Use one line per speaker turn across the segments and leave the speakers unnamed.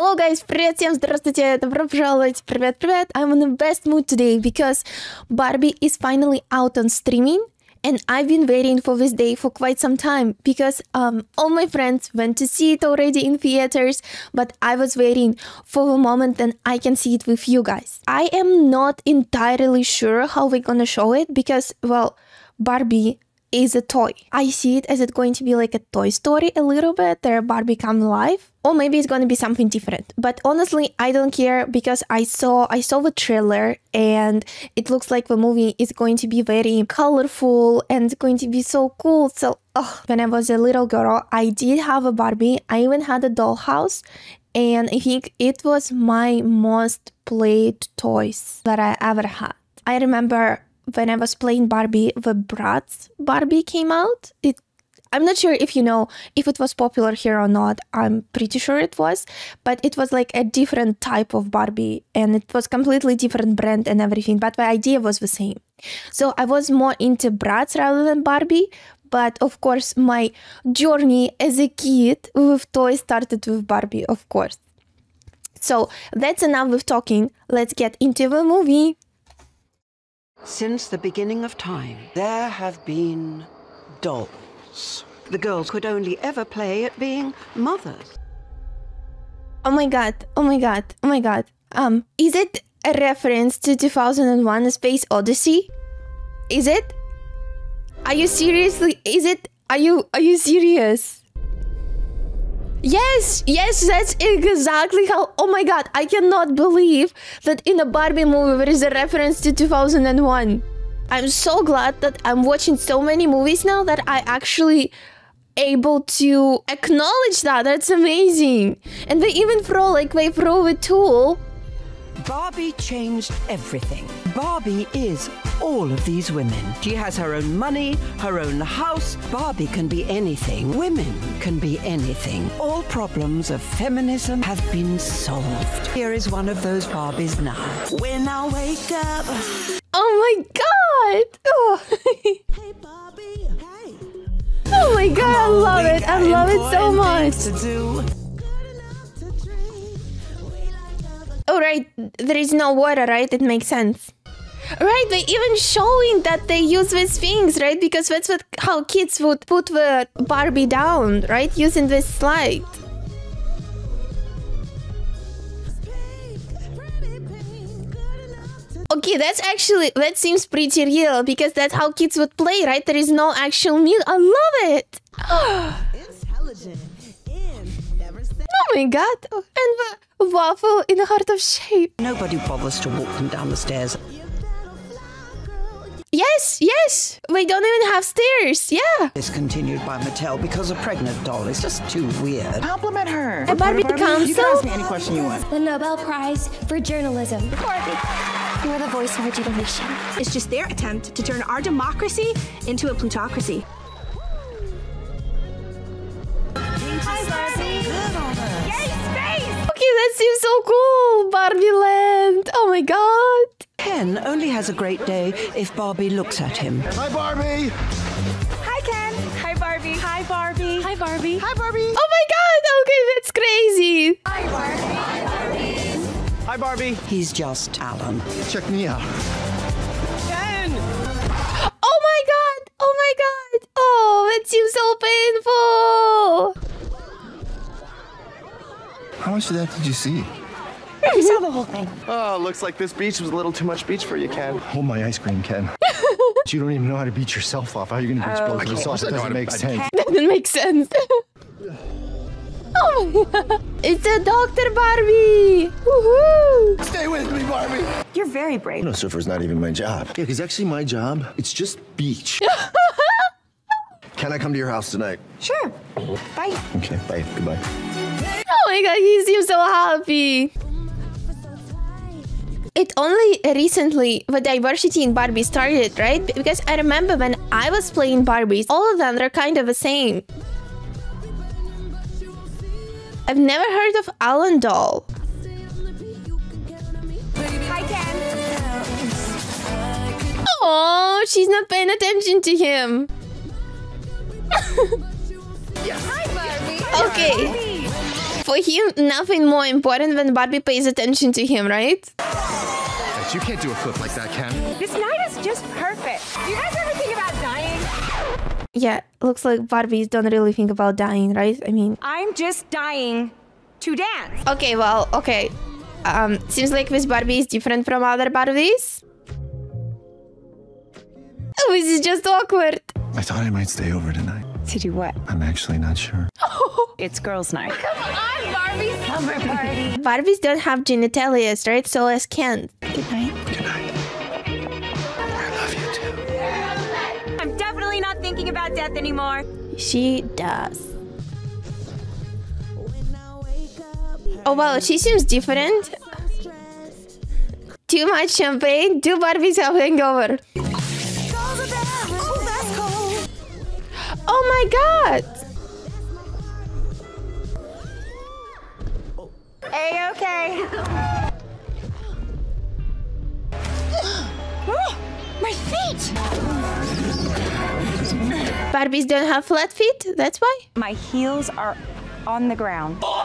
Hello guys, привет всем, здравствуйте, добро пожаловать, привет, привет. I'm in the best mood today because Barbie is finally out on streaming and I've been waiting for this day for quite some time because um, all my friends went to see it already in theaters, but I was waiting for the moment that I can see it with you guys. I am not entirely sure how we're gonna show it because, well, Barbie is a toy. I see it as it's going to be like a Toy Story a little bit, there Barbie come alive. Or maybe it's going to be something different. But honestly, I don't care because I saw I saw the trailer and it looks like the movie is going to be very colorful and going to be so cool. So ugh. when I was a little girl, I did have a Barbie. I even had a dollhouse and I think it was my most played toys that I ever had. I remember when I was playing Barbie, the Bratz Barbie came out. It I'm not sure if you know if it was popular here or not. I'm pretty sure it was, but it was like a different type of Barbie and it was completely different brand and everything, but the idea was the same. So I was more into Bratz rather than Barbie, but of course my journey as a kid with toys started with Barbie, of course. So that's enough with talking. Let's get into the movie.
Since the beginning of time, there have been dolls. The girls could only ever play at being mothers.
Oh my god, oh my god, oh my god. Um, is it a reference to 2001 A Space Odyssey? Is it? Are you seriously? Is it? Are you, are you serious? Yes, yes, that's exactly how. Oh my god, I cannot believe that in a Barbie movie there is a reference to 2001. I'm so glad that I'm watching so many movies now that I actually able to acknowledge that. That's amazing. And they even throw like they throw a tool
Barbie changed everything. Barbie is all of these women. She has her own money, her own house. Barbie can be anything. Women can be anything. All problems of feminism have been solved. Here is one of those Barbies now. When I wake up.
Oh my god! Oh,
Hey, Barbie. Hey.
oh my god, I love it. I love it so much. Oh right, there is no water, right? It makes sense. Right, they even showing that they use these things, right? Because that's what how kids would put the Barbie down, right? Using this slide. Okay, that's actually that seems pretty real because that's how kids would play, right? There is no actual meal. I love it.
Intelligent and never said.
Oh my god! And the waffle in the heart of shape.
Nobody bothers to walk them down the stairs.
Yes, yes. We don't even have stairs. Yeah.
Discontinued by Mattel because a pregnant doll is just too weird.
Compliment her.
A Barbie
You can ask me any question you want.
The Nobel Prize for Journalism. Barbie, you are the voice of our generation.
It's just their attempt to turn our democracy into a plutocracy.
Okay, that seems so cool. Barbie Land. Oh my god.
Ken only has a great day if Barbie looks at him.
Hi, Barbie.
Hi, Ken. Hi, Barbie. Hi, Barbie. Hi, Barbie.
Hi, Barbie.
Oh my god. Okay, that's crazy.
Hi, Barbie. Hi, Barbie.
He's just Alan.
Check me out. Of that did you see?
We saw the whole thing.
Oh, looks like this beach was a little too much beach for you, Ken.
Hold my ice cream, Ken. you don't even know how to beat yourself off. How are you going oh, to beat both of us off? It doesn't make sense.
That didn't make sense. oh my god. It's a Dr. Barbie. Woohoo.
Stay with me, Barbie.
You're very brave.
No, surfer's not even my job. Yeah, because actually my job, it's just beach. Can I come to your house tonight?
Sure. Bye.
Okay, bye. Goodbye.
Oh my god, he seems so happy. It only recently the diversity in Barbie started, right? Because I remember when I was playing Barbies, all of them are kind of the same. I've never heard of Alan doll.
Hi, Ken.
Oh, she's not paying attention to him.
Hi, Barbie.
Okay. For him, nothing more important than Barbie pays attention to him, right?
You can't do a flip like that, Ken.
This night is just perfect. Do you guys ever think about dying?
Yeah, looks like Barbies don't really think about dying, right? I mean,
I'm just dying to dance.
okay, well, okay. Um, seems like this Barbie is different from other Barbies. Oh, this is just awkward.
I thought I might stay over tonight.
To do what?
I'm actually not sure.
It's girls' night. I'm Barbie's summer party.
Barbies don't have genitalia, right? So as Ken.
Good night.
Good night. I love you too.
I'm definitely not thinking about death anymore.
She does. Oh well, she seems different. Too much champagne. Do Barbies have hangover? Oh my god!
Hey, okay. Oh, my feet!
Barbies don't have flat feet. That's why.
My heels are on the ground.
Oh,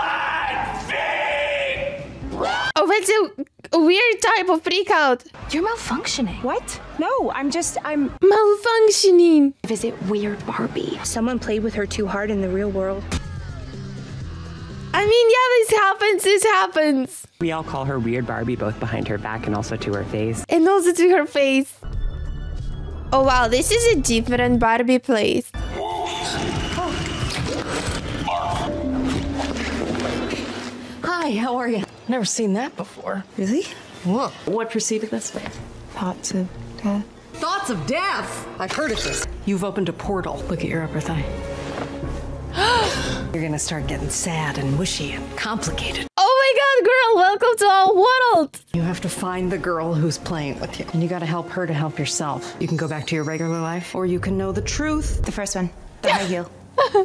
that's a, a weird type of freak out.
You're malfunctioning.
What? No, I'm just, I'm.
Malfunctioning.
Visit Weird Barbie.
Someone played with her too hard in the real world.
I mean, yeah, this happens. This happens.
We all call her Weird Barbie, both behind her back and also to her face.
And also to her face. Oh wow, this is a different Barbie place.
Hi, how are you? Never seen that before. Really? Whoa. What preceded this?
Thoughts of death.
Thoughts of death! I've heard of this. You've opened a portal. Look at your upper thigh. You're gonna start getting sad and wishy and complicated.
Oh my god, girl, welcome to our world.
You have to find the girl who's playing with you. And you gotta help her to help yourself. You can go back to your regular life, or you can know the truth.
The first one. The high heel.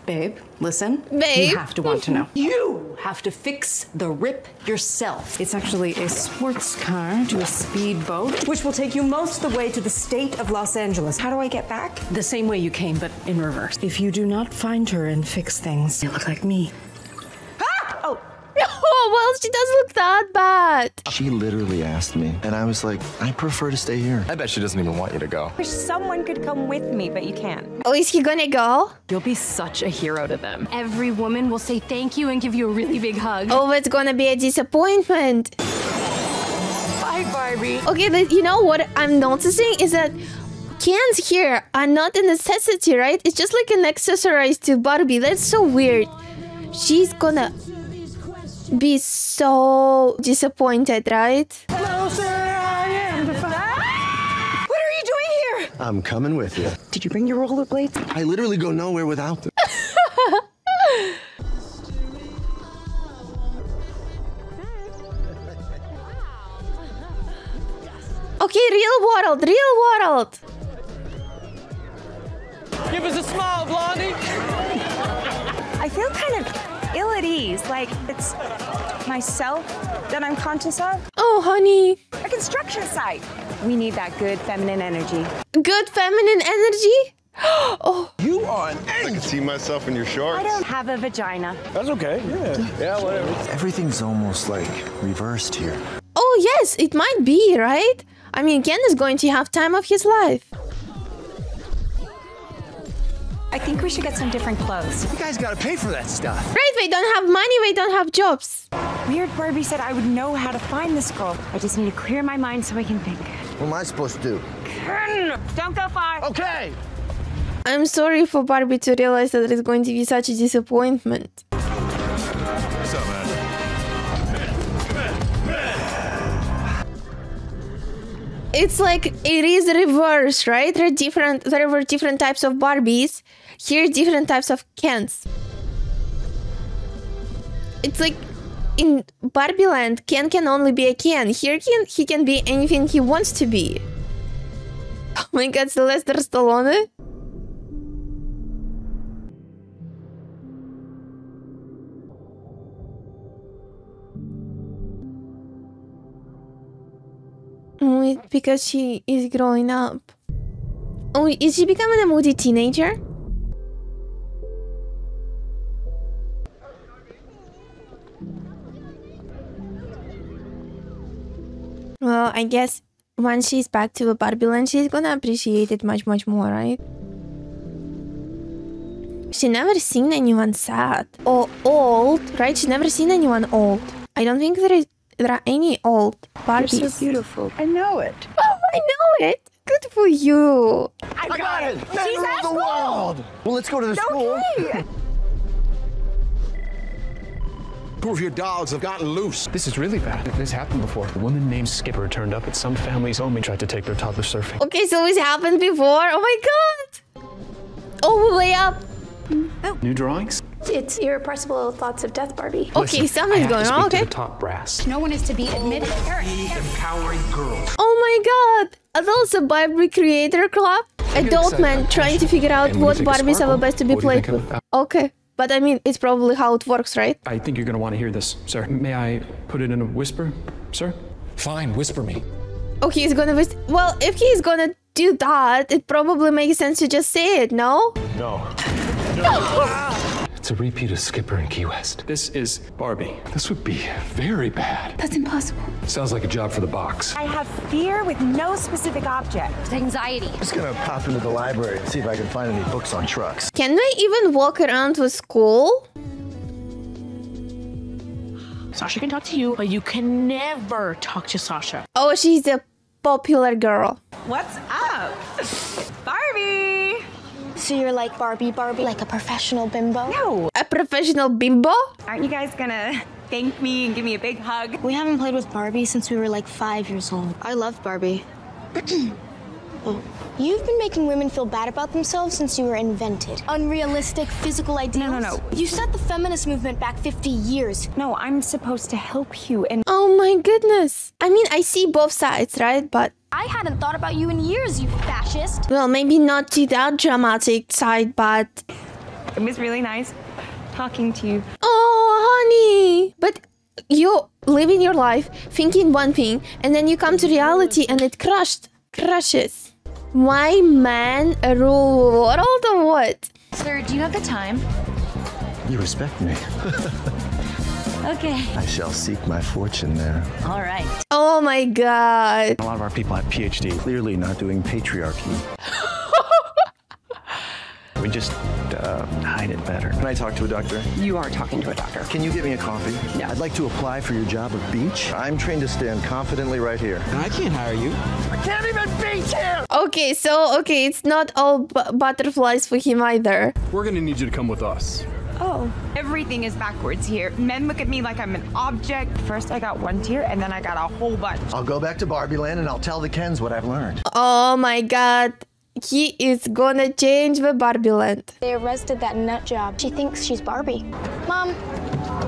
Babe, listen.
Babe.
You have to want to know. You have to fix the rip yourself. It's actually a sports car to a speedboat, which will take you most of the way to the state of Los Angeles.
How do I get back?
The same way you came, but in reverse. If you do not find her and fix things, you look like me.
Oh, well, she doesn't look that bad.
She literally asked me, and I was like, I prefer to stay here.
I bet she doesn't even want you to go.
Wish someone could come with me, but you can't.
Oh, is he gonna go?
You'll be such a hero to them. Every woman will say thank you and give you a really big hug.
Oh, it's gonna be a disappointment.
Bye, Barbie.
Okay, but you know what I'm noticing is that Kens here are not a necessity, right? It's just like an accessory to Barbie. That's so weird. She's gonna be so disappointed, right? Ah!
What are you doing here?
I'm coming with you.
Did you bring your rollerblades?
I literally go nowhere without them.
Okay, real world, real world.
Give us a smile, Blondie!
I feel kind of ill at ease, like it's myself that I'm conscious of.
Oh, honey.
A construction site. We need that good feminine energy.
Good feminine energy? oh,
You are an I can see myself in your shorts.
I don't have a vagina.
That's okay. Yeah. Yeah, whatever.
Everything's almost like reversed here.
oh yes, it might be, right? I mean, Ken is going to have time of his life.
I think we should get some different clothes.
You guys gotta pay for that stuff.
Right, we don't have money, we don't have jobs.
Weird Barbie said I would know how to find this girl. I just need to clear my mind so I can think.
What am I supposed to do?
Ken, Don't go far.
Okay.
I'm sorry for Barbie to realize that it's going to be such a disappointment.
What's up, man?
It's like it is reverse, right? There are different there were different types of Barbies. Here different types of Kens. It's like in Barbie Land, Ken can only be a Ken. Here Ken he can be anything he wants to be. Oh my god, Sylvester Stallone. Oh, because she is growing up. Oh, is she becoming a moody teenager? Well, I guess once she's back to the Barbieland, she's gonna appreciate it much, much more, right? She never seen anyone sad or old, right? She never seen anyone old. I don't think there is there are any old Barbies.
You're so beautiful. I know it.
Oh, I know it. Good for you.
I got it!
She's at
the
school.
world! Well, let's go to the school.
Okay.
Two of your dogs have gotten loose.
This is really bad. This happened before. A woman named Skipper turned up at some family's home and tried to take their toddler surfing.
Okay, so it's happened before. Oh my god. Oh, way up. Oh.
New drawings?
It's irrepressible thoughts of death, Barbie.
Okay,
Listen, I
something's
have to
going on.
to
Okay.
the top brass.
No one is to be admitted.
Empowering girls.
Oh my god. Adults a Barbie creator club. Adult
excited
men trying to figure out what Barbies are the best to be
What do you
played with. Okay. But I mean, it's probably how it works, right?
I think you're going to want to hear this, sir. May I put it in a whisper, sir?
Fine, whisper me.
Okay, he's gonna. Vis- well, if he's gonna do that, it probably makes sense to just say it, no?
No. It's a repeat of Skipper in Key West.
This is Barbie.
This would be very bad.
That's impossible.
Sounds like a job for the box.
I have fear with no specific object.
Anxiety.
I'm Just gonna pop into the library and see if I can find any books on trucks.
Can they even walk around with school?
Sasha can talk to you, but you can never talk to Sasha.
Oh, she's a popular girl.
What's up? Barbie!
So you're like Barbie, Barbie, like a professional bimbo?
No.
A professional bimbo?
Aren't you guys gonna thank me and give me a big hug?
We haven't played with Barbie since we were like five years old. I love Barbie. oh. You've been making women feel bad about themselves since you were invented. Unrealistic physical ideals.
No, no, no.
You set the feminist movement back 50 years.
No, I'm supposed to help you and
Oh my goodness. I mean, I see both sides, right? But,
I hadn't thought about you in years, you fascist.
well, maybe not to that dramatic side, but.
it was really nice talking to you.
Oh, honey. But you living your life thinking one thing, and then you come to reality and it crushed. Crushes. Why man rule the world or what?
Sir, do you have the time?
You respect me.
Okay.
I shall seek my fortune there.
All right.
Oh my god.
A lot of our people have PhD. Clearly not doing patriarchy. we just uh, hide it better. Can I talk to a doctor?
You are talking to a doctor.
Can you get me a coffee?
No.
I'd like to apply for your job at Beach. I'm trained to stand confidently right here.
I can't hire you.
I can't even beach here!
Okay, so, okay, it's not all bu- butterflies for him either.
We're going to need you to come with us.
Oh. Everything is backwards here. Men look at me like I'm an object. First I got one tear and then I got a whole bunch.
I'll go back to Barbie Land and I'll tell the Kens what I've learned.
Oh my god. He is gonna change the Barbie land.
They arrested that nut job. She thinks she's Barbie. Mom!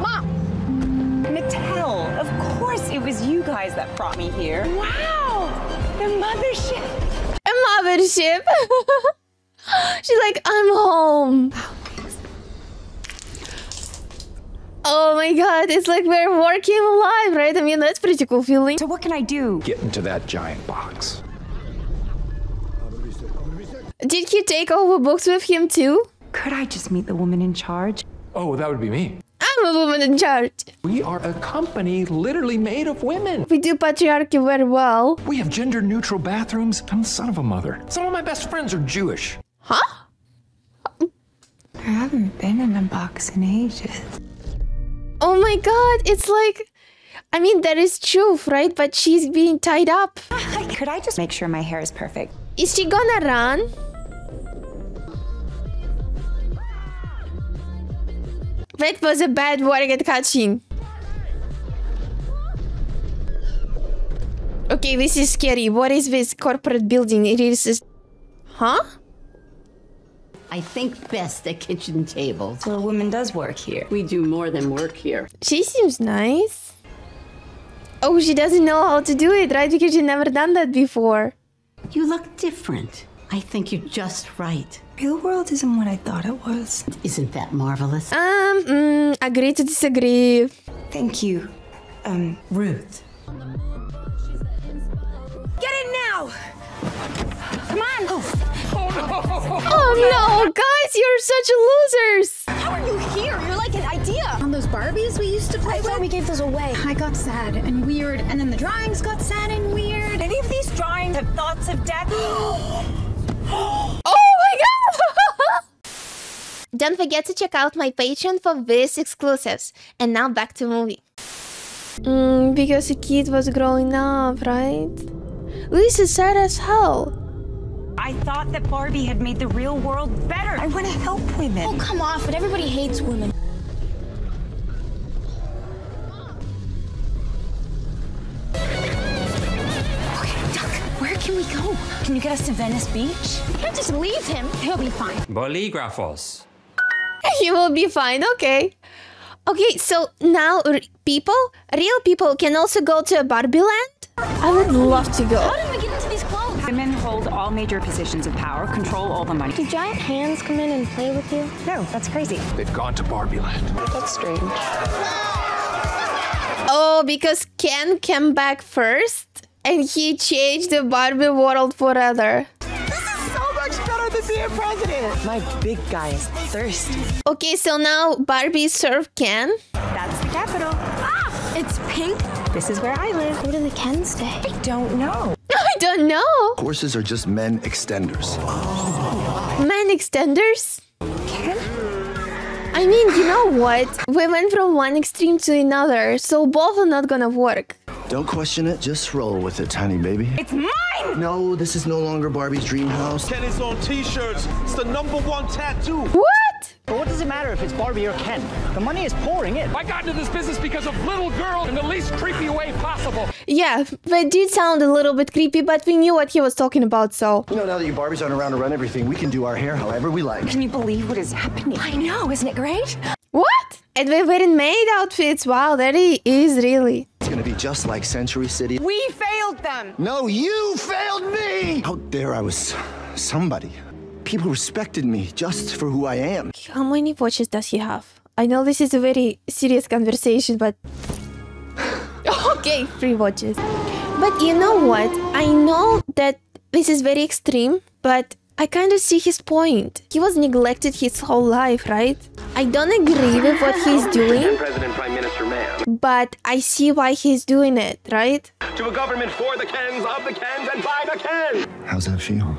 Mom!
Mattel, of course it was you guys that brought me here. Wow! The mothership.
A mothership. She's like, I'm home. Oh my god, it's like we're working alive, right? I mean, that's pretty cool feeling.
So what can I do?
Get into that giant box.
Did he take all the books with him too?
Could I just meet the woman in charge?
Oh, that would be me.
I'm a woman in charge.
We are a company literally made of women.
We do patriarchy very well.
We have gender neutral bathrooms. I'm the son of a mother. Some of my best friends are Jewish.
Huh?
I haven't been in a box in ages.
Oh my god, it's like. I mean, that is truth, right? But she's being tied up.
Could I just make sure my hair is perfect?
Is she gonna run? That was a bad warrior cutscene. Okay, this is scary. What is this corporate building? It is. Huh?
I think best at kitchen tables.
So a woman does work here.
We do more than work here.
She seems nice. Oh, she doesn't know how to do it, right? Because she's never done that before.
You look different. I think you're just right.
Real world isn't what I thought it was.
Isn't that marvelous?
Um, mm, agree to disagree.
Thank you, um,
Ruth.
Get in now! Come on!
Oh oh no! Oh no, guys, you're such losers.
How are you here? You're like an idea.
On those Barbies we used to play
I
with?
thought we gave those away.
I got sad and weird, and then the drawings got sad and weird.
Any of these drawings have thoughts of death?
Oh my god! Don't forget to check out my Patreon for this exclusives. And now back to movie. Mm, because the kid was growing up, right? This is sad as hell.
I thought that Barbie had made the real world better. I want to help women.
Oh, come off it. Everybody hates women.
Can you get us to Venice Beach?
You can't just leave him.
He'll be fine.
Bolígrafos.
He will be fine, okay. Okay, so now r- people, real people can also go to Barbie Land? I would love to go.
How did we get into these clothes?
Women hold all major positions of power, control all the money.
Do giant hands come in and play with you?
No, that's crazy.
They've gone to Barbie Land.
That's strange.
Oh, because Ken came back first and he changed the Barbie world forever.
This is so much better than being president. My big guy is thirsty.
Okay, so now Barbie serve Ken.
That's the capital.
Ah! It's pink.
This is where I live.
Where do the Kens stay?
I don't know.
I don't know.
Horses are just men extenders.
Men extenders. Ken? I mean, you know what? We went from one extreme to another, so both are not gonna work.
Don't question it, just roll with it, tiny baby.
It's mine!
No, this is no longer Barbie's dream house.
Kenny's on t-shirts. It's the number one tattoo.
What?
But what does it matter if it's Barbie or Ken? The money is pouring in.
I got into this business because of little girl in the least creepy way possible.
Yeah, that did sound a little bit creepy, but we knew what he was talking about, so.
You know, now that you Barbies aren't around to run everything, we can do our hair however we like.
Can you believe what is happening?
I know. Isn't it great?
What? And we're wearing maid outfits. Wow, that i- is really.
It's gonna be just like Century City.
We failed them.
No, you failed me! How dare I was somebody. People respected me just for who I am.
How many watches does he have? I know this is a very serious conversation, but. okay, three watches. But you know what? I know that this is very extreme, but I kind of see his point. He was neglected his whole life, right? I don't agree with what he's doing,
President, Prime Minister,
but I see why he's doing it, right?
To a government for the Kens, of the Kens, and by the Kens.
How's that feel?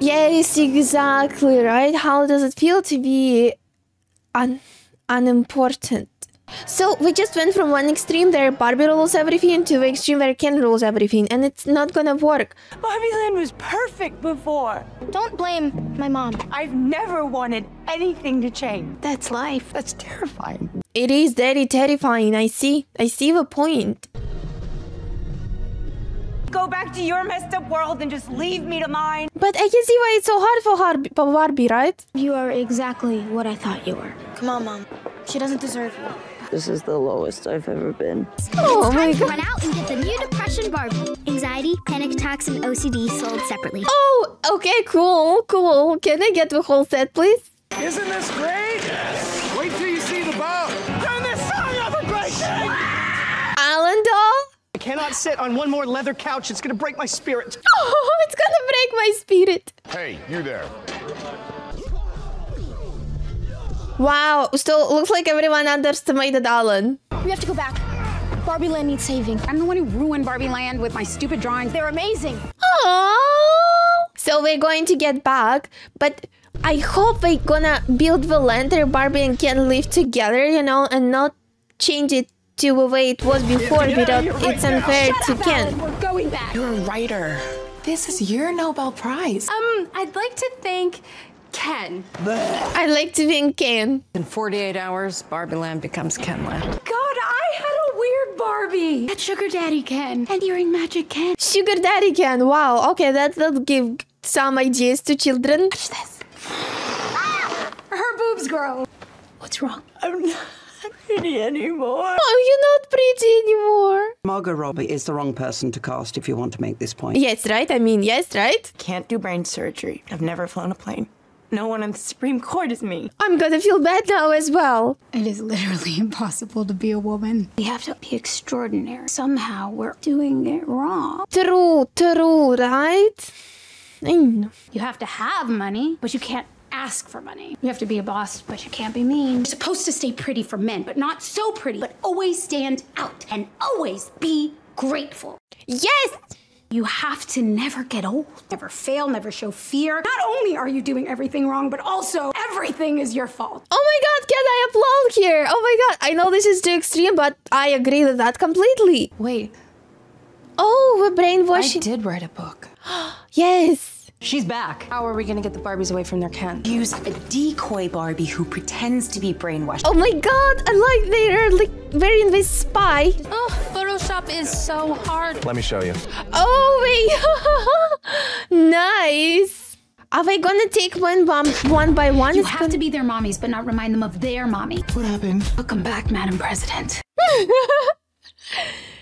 Yes, exactly, right? How does it feel to be un- unimportant? So we just went from one extreme where Barbie rules everything to the extreme where Ken rules everything, and it's not gonna work.
Barbie Land was perfect before.
Don't blame my mom.
I've never wanted anything to change.
That's life.
That's terrifying.
It is very terrifying. I see. I see the point.
Go back to your messed up world and just leave me to mine.
But I can see why it's so hard for Harb- for Barbie, right?
You are exactly what I thought you were. Come on, mom. She doesn't deserve you.
This is the lowest I've ever been.
Oh
it's
my
time to
God.
run out and get the new depression Barbie. Anxiety, panic attacks, and OCD sold separately.
Oh, okay, cool, cool. Can I get the whole set, please?
Isn't this great? Wait till you see the bow.
Turn this song off a great thing! Ah!
Alan doll?
I cannot sit on one more leather couch. It's gonna break my spirit.
Oh, it's gonna break my spirit.
Hey, you there.
Wow, so looks like everyone underestimated Alan.
We have to go back. Barbie Land needs saving.
I'm the one who ruined Barbie Land with my stupid drawings.
They're amazing.
Aww. So we're going to get back, but I hope we're gonna build the land where Barbie and Ken live together, you know, and not change it to the way it was before because it's unfair to Ken.
We're going back.
You're a writer. This is your Nobel Prize.
Um, I'd like to thank Ken.
I like to think Ken.
In 48 hours, Barbie Land becomes Kenland.
God, I had a weird Barbie. That sugar daddy Ken. And earring magic Ken.
Sugar Daddy Ken. Wow. Okay, that will give some ideas to children.
Watch this. Ah, her boobs grow.
What's wrong?
I'm not pretty anymore.
Oh, you're not pretty anymore.
Margot Robbie is the wrong person to cast if you want to make this point.
Yes, right? I mean, yes, right?
Can't do brain surgery. I've never flown a plane.
No one on the Supreme Court is me.
I'm gonna feel bad now as well.
It is literally impossible to be a woman. We have to be extraordinary. Somehow we're doing it wrong.
True, true, right? I know.
You have to have money, but you can't ask for money. You have to be a boss, but you can't be mean. You're supposed to stay pretty for men, but not so pretty, but always stand out and always be grateful.
Yes!
You have to never get old, never fail, never show fear. Not only are you doing everything wrong, but also everything is your fault.
Oh my god, can I applaud here? Oh my god, I know this is too extreme, but I agree with that completely.
Wait.
Oh, we're brainwashing.
I did write a book.
yes.
She's back.
How are we gonna get the Barbies away from their Ken?
Use a decoy Barbie who pretends to be brainwashed.
Oh my god, I like they're like very in this spy.
Oh, Photoshop is so hard.
Let me show you.
Oh wait, nice. Are they gonna take one bomb one by one?
You
It's
have
gonna-
to be their mommies, but not remind them of their mommy.
What happened?
Welcome back, Madam President.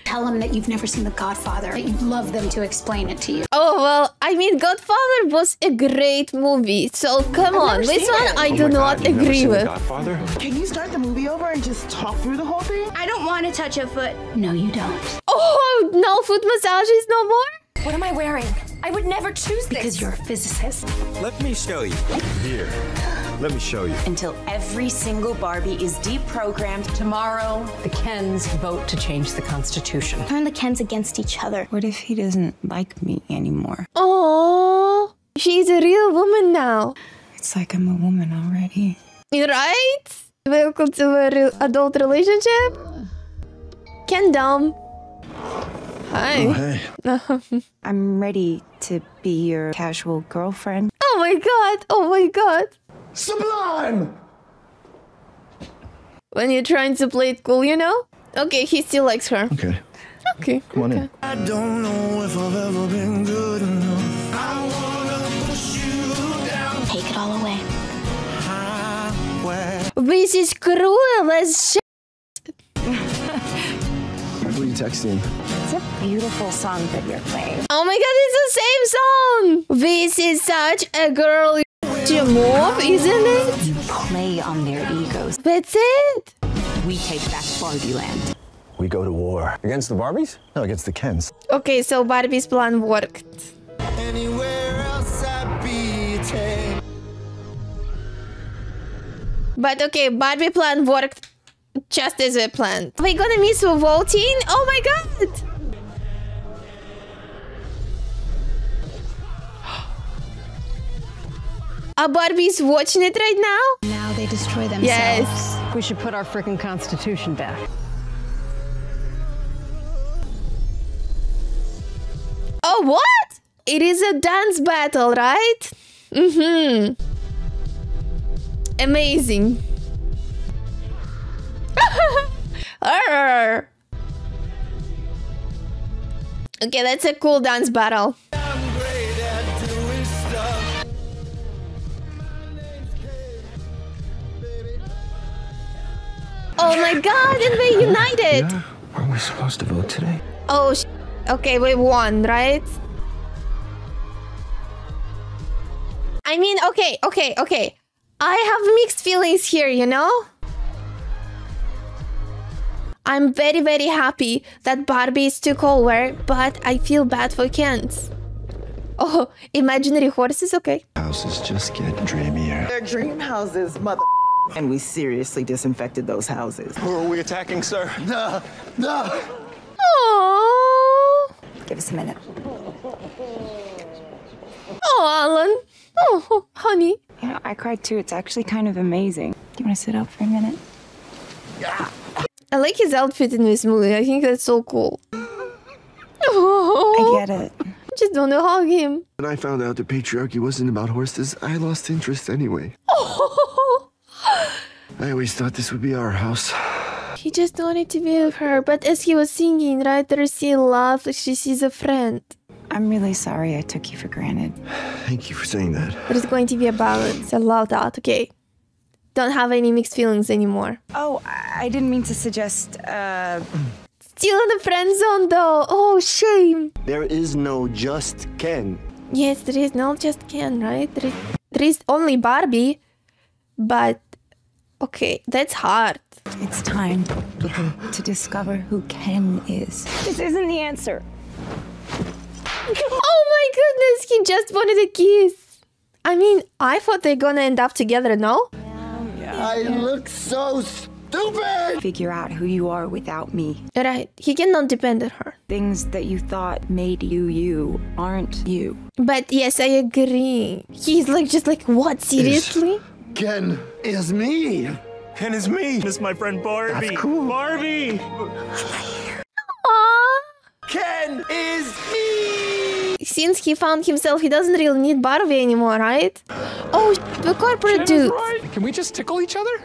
Tell them that you've never seen The Godfather, that you'd love them to explain it to you.
Oh well, I mean, Godfather was a great movie. So come on,
never
this one
it.
I
Oh
do not
God,
agree with.
Godfather?
Can you start the movie over and just talk through the whole thing?
I don't want to touch a foot. No, you don't.
Oh, no foot massages no more.
What am I wearing? I would never choose this.
Because you're a physicist.
Let me show you. Here, let me show you.
Until every single Barbie is deprogrammed.
Tomorrow, the Kens vote to change the Constitution.
Turn the Kens against each other.
What if he doesn't like me anymore?
Oh, she's a real woman now.
It's like I'm a woman already.
You're right? Welcome to a re- adult relationship. Ken Kendom. Hi.
Oh, hey.
I'm ready to be your casual girlfriend.
Oh my god. Oh my god.
Sublime!
When you're trying to play it cool, you know? Okay, he still likes her.
Okay,
Okay.
come on in.
I don't know if I've ever been good enough. I wanna push you down.
Take it all away.
Where
This is cruel as shit.
Who are you texting?
It's a beautiful song that you're playing.
Oh my god, it's the same song! This is such a girl to move, isn't it?
You play on their egos.
That's it!
We take back Barbie Land.
We go to war. Against the Barbies?
No, against the Kens.
Okay, so Barbie's plan worked.
anywhere else I'd be take.
But okay, Barbie plan worked just as we planned. Are we gonna miss voting? Oh my god! Are Barbies watching it right now?
Now they destroy themselves.
Yes.
We should put our freaking Constitution back.
Oh, what? It is a dance battle, right? Mm-hmm. Amazing. Okay, that's a cool dance battle. Oh my god, and we united!
Yeah. Are we supposed to vote today?
Oh, sh- okay, we won, right? I mean, okay, okay, okay. I have mixed feelings here, you know? I'm very, very happy that Barbie took over, but I feel bad for Kent. Oh, imaginary horses, okay.
Houses just get dreamier.
They're dream houses, mother. And we seriously disinfected those houses.
Who are we attacking, sir?
No, no.
Oh,
Give us a minute.
oh, Alan. Oh, honey.
You know, I cried too. It's actually kind of amazing. Do you want to sit up for a minute? Yeah.
I like his outfit in this movie. I think that's so cool. Oh,
I get it.
just want to hug him.
When I found out the patriarchy wasn't about horses, I lost interest anyway.
Oh,
I always thought this would be our house.
he just wanted to be with her, but as he was singing, right, there's still love. Like she sees a friend.
I'm really sorry I took you for granted.
Thank you for saying that.
There's going to be a balance. I love that. Okay. Don't have any mixed feelings anymore.
Oh, I I didn't mean to suggest, uh...
Still in the friend zone though. Oh, shame.
There is no just Ken.
Yes, there is no just Ken, right? There is... there is only Barbie, but okay, that's hard.
It's time to discover who Ken is. This isn't the answer.
Oh my goodness, he just wanted a kiss. I mean, I thought they're gonna end up together, no? Yeah.
I look so stupid!
Figure out who you are without me.
Right, he cannot depend on her.
Things that you thought made you you aren't you.
But yes, I agree. He's like, just like, what, seriously?
Ken is me.
Ken is me. This is my friend Barbie.
That's cool.
Barbie.
Aww.
Ken is me.
Since he found himself, he doesn't really need Barbie anymore, right? Oh, the corporate dude.
Can we just tickle each other?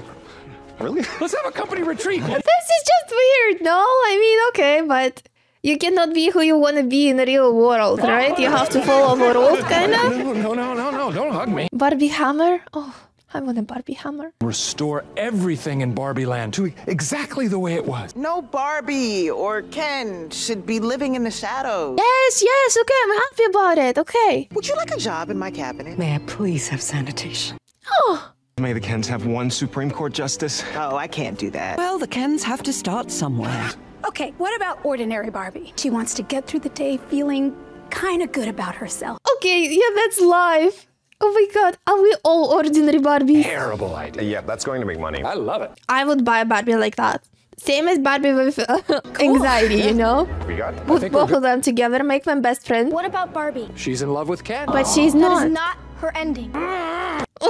Really? Let's have a company retreat.
This is just weird, no? I mean, okay, but you cannot be who you want to be in the real world, right? You have to follow the rules, kind of.
No, no, no, no, no, don't hug me.
Barbie hammer? Oh, I want a Barbie hammer.
Restore everything in Barbie Land to exactly the way it was.
No Barbie or Ken should be living in the shadows.
Yes, yes, okay, I'm happy about it, okay.
Would you like a job in my cabinet?
May I please have sanitation?
Oh,
May the Kens have one Supreme Court justice?
Oh, I can't do that.
Well, the Kens have to start somewhere.
Okay, what about ordinary Barbie? She wants to get through the day feeling kind of good about herself.
okay, yeah, that's live. Oh my god, are we all ordinary Barbies?
Terrible idea.
Yeah, that's going to make money.
I love it.
I would buy a Barbie like that. Same as Barbie with uh, anxiety, you know?
We got
Put
think
both of them together, make them best friends.
What about Barbie?
She's in love with Ken.
But she's not.
is not her ending.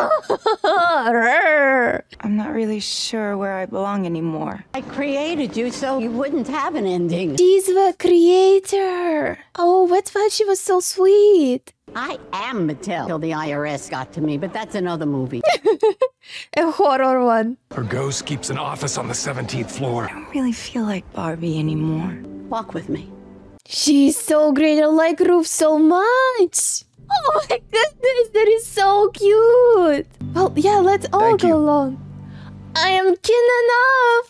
I'm not really sure where I belong anymore.
I created you so you wouldn't have an ending.
She's the creator. Oh, that's why she was so sweet.
I am Mattel till the IRS got to me, but that's another movie.
A horror one.
Her ghost keeps an office on the 17th floor.
I don't really feel like Barbie anymore.
Walk with me.
She's so great. I like Ruth so much. Oh my goodness, that is so cute. Well, yeah, let's all
Thank
go
you.
along. I am kin enough.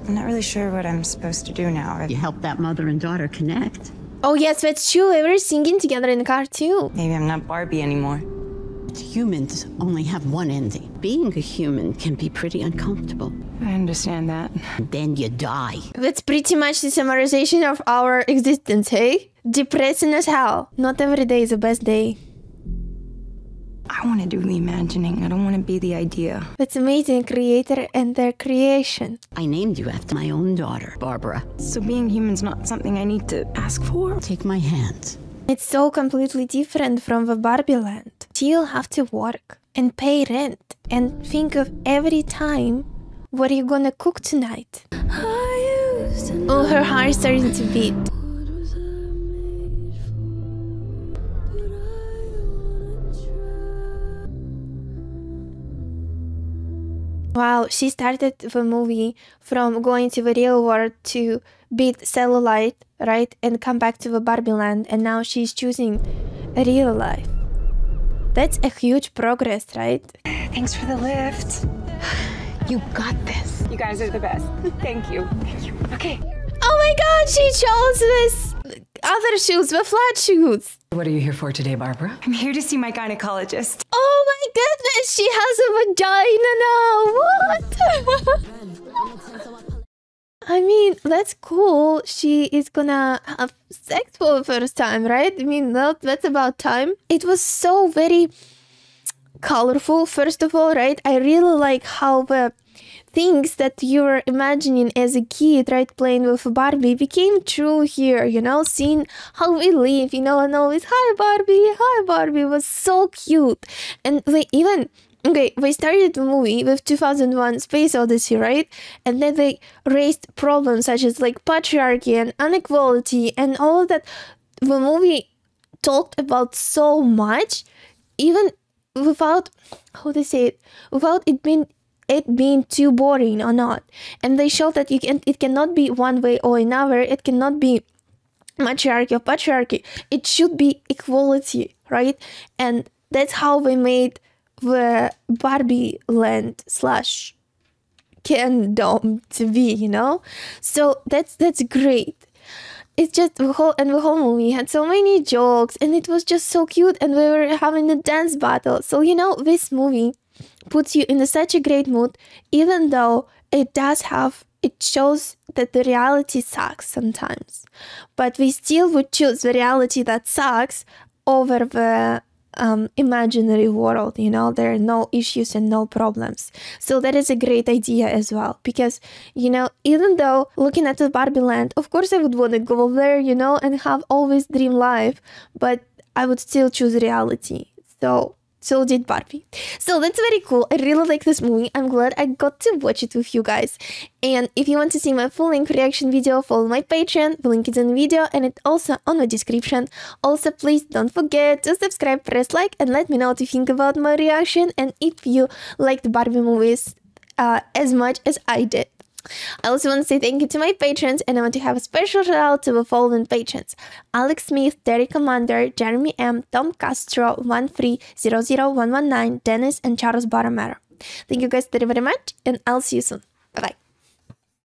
I'm not really sure what I'm supposed to do now.
You help that mother and daughter connect.
Oh yes, that's true. We were singing together in the car too.
Maybe I'm not Barbie anymore.
Humans only have one ending. Being a human can be pretty uncomfortable.
I understand that.
Then you die.
That's pretty much the summarization of our existence, hey? Depressing as hell. Not every day is the best day.
I want to do the imagining. I don't want to be the idea.
That's amazing, creator and their creation.
I named you after my own daughter, Barbara.
So being human's not something I need to ask for?
Take my hand.
It's so completely different from the Barbie land. She'll have to work and pay rent and think of every time what are you gonna cook tonight. Oh, her heart is starting to beat. Wow, she started the movie from going to the real world to beat cellulite, right? And come back to the Barbie land, and now she's choosing real life. That's a huge progress, right?
Thanks for the lift.
You got this.
You guys are the best. Thank you. Thank you. Okay.
Oh my god, she chose this other shoes, the flat shoes.
What are you here for today, Barbara?
I'm here to see my gynecologist.
Oh my goodness, she has a vagina now. What? I mean, that's cool. She is gonna have sex for the first time, right? I mean, that, that's about time. It was so very colorful, first of all, right? I really like how the things that you were imagining as a kid, right, playing with Barbie, became true here, you know, seeing how we live, you know, and always, hi Barbie, hi Barbie, was so cute. And they even, okay, they started the movie with 2001 Space Odyssey, right? And then they raised problems such as like patriarchy and inequality and all that. The movie talked about so much, even without, how to say it, without it being it being too boring or not. And they show that you can it cannot be one way or another. It cannot be matriarchy or patriarchy. It should be equality right? And that's how they made the barbie land slash kingdom to be you know? So that's that's great. It's just the whole and the whole movie had so many jokes and it was just so cute and we were having a dance battle. So you know this movie puts you in such a great mood even though it does have it shows that the reality sucks sometimes. But we still would choose the reality that sucks over the um, imaginary world. You know, there are no issues and no problems. So that is a great idea as well. Because, you know, even though looking at the Barbie land, of course I would want to go there, you know, and have always dream life, but I would still choose reality. So so did Barbie. So that's very cool. I really like this movie. I'm glad I got to watch it with you guys. And if you want to see my full length reaction video, follow my Patreon. The link is in the video and it's also on the description. Also, please don't forget to subscribe, press like, and let me know what you think about my reaction and if you liked Barbie movies uh, as much as I did. I also want to say thank you to my patrons, and I want to have a special shout out to the following patrons Alex Smith, Derek Commander, Jeremy M, Tom Castro, 1300119, Dennis, and Charles Baramero. Thank you guys very, very much, and I'll see you soon. Bye bye.